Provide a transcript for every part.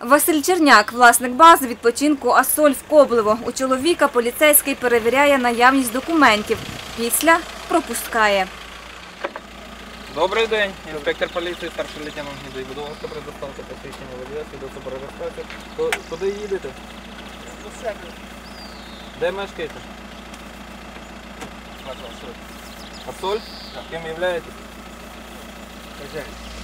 Василь Черняк, власник бази відпочинку Асоль в Коблево. У чоловіка поліцейський перевіряє наявність документів. Після пропускає. Добрий день, інспектор поліції, старший лейтенант Гідей. Буду вас предоставити посвідчення водія, свідоцтво про реєстрацію. Куди їдете? До себе. Де мешкаєте? Асоль? Ким являєтесь? Хазяїн.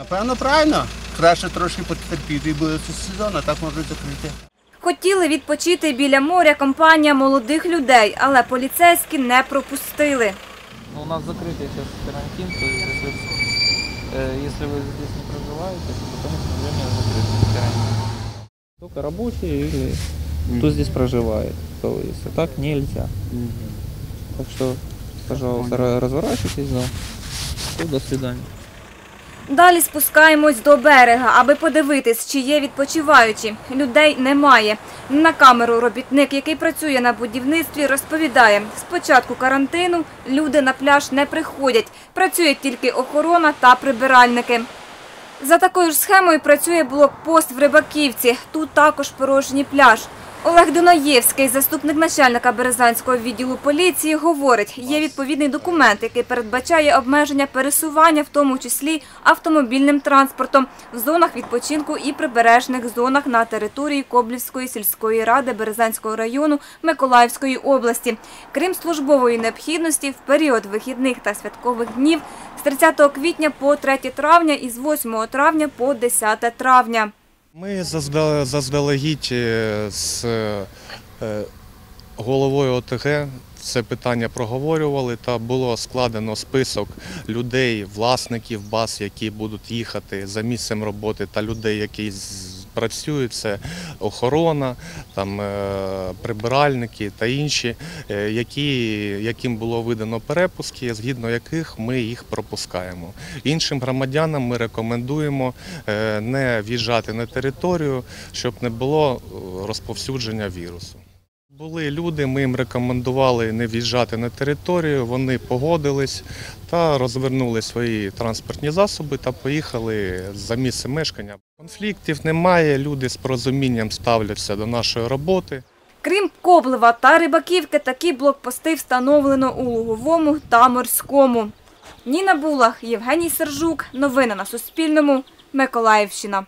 Напевно, правильно. Краще трошки потерпіти і буде цей сезон, а так можуть закрити. Хотіли відпочити біля моря компанія молодих людей, але поліцейські не пропустили. Ну, у нас закрытый сейчас карантин, то есть если, э, если вы здесь не проживаете, то, конечно, время закрыт карантин. Только рабочие или кто здесь проживает. То есть, а так нельзя. Так что, пожалуйста, ра- разворачивайтесь, да. Всё, до свидания. Далі спускаємось до берега, аби подивитись, чи є відпочиваючі. Людей немає. На камеру робітник, який працює на будівництві, розповідає, з початку карантину люди на пляж не приходять. Працює тільки охорона та прибиральники. За такою ж схемою працює блокпост в Рибаківці. Тут також порожній пляж. Олег Дунаєвський, заступник начальника Березанського відділу поліції, говорить, є відповідний документ, який передбачає обмеження пересування, в тому числі автомобільним транспортом, в зонах відпочинку і прибережних зонах на території Коблівської сільської ради Березанського району Миколаївської області. Крім службової необхідності, в період вихідних та святкових днів з 30 квітня по 3 травня і з 8 травня по 10 травня. Ми заздалегідь е, з е, головою ОТГ це питання проговорювали та було складено список людей, власників баз, які будуть їхати за місцем роботи, та людей, які працюють. Це охорона, там е, прибиральники та інші, е, які, яким було видано перепуски, згідно яких ми їх пропускаємо. Іншим громадянам ми рекомендуємо е, не в'їжджати на територію, щоб не було розповсюдження вірусу. Були люди, ми їм рекомендували не в'їжджати на територію, вони погодились та розвернули свої транспортні засоби та поїхали за місце мешкання. Конфліктів немає, люди з порозумінням ставляться до нашої роботи. Крім Коблева та Рибаківки, такі блокпости встановлено у Луговому та Морському. Ніна Булах, Євгеній Сержук. Новини на Суспільному. Миколаївщина.